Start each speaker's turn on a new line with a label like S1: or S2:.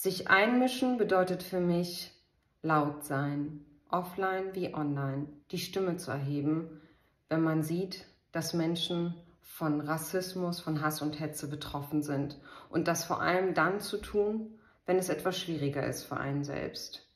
S1: Sich einmischen bedeutet für mich laut sein, offline wie online, die Stimme zu erheben, wenn man sieht, dass Menschen von Rassismus, von Hass und Hetze betroffen sind und das vor allem dann zu tun, wenn es etwas schwieriger ist für einen selbst.